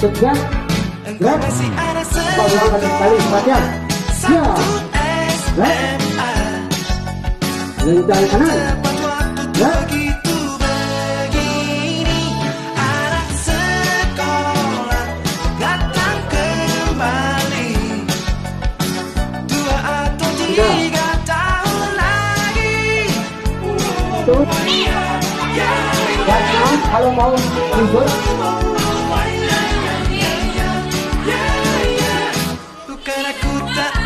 tegak gerak Bagaimana sekali perhatian ya gerak Lentang kanan gerak Tiga tahun lagi Tuh. Ya, kalau mau ribut くた